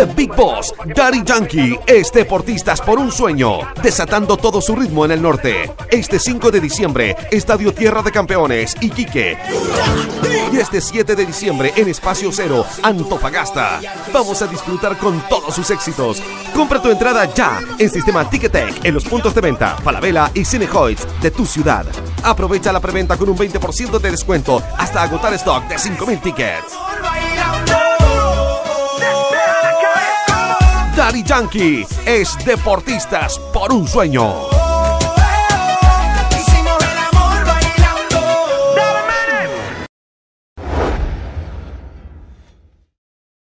The Big Boss, Daddy Yankee, es Deportistas por un Sueño, desatando todo su ritmo en el norte. Este 5 de diciembre, Estadio Tierra de Campeones, Iquique. Y este 7 de diciembre, en Espacio Cero, Antofagasta. Vamos a disfrutar con todos sus éxitos. Compra tu entrada ya en Sistema Ticketek, en los puntos de venta, Falabella y Cinehoids de tu ciudad. Aprovecha la preventa con un 20% de descuento hasta agotar stock de 5.000 tickets. Daddy Yankee es Deportistas por un Sueño.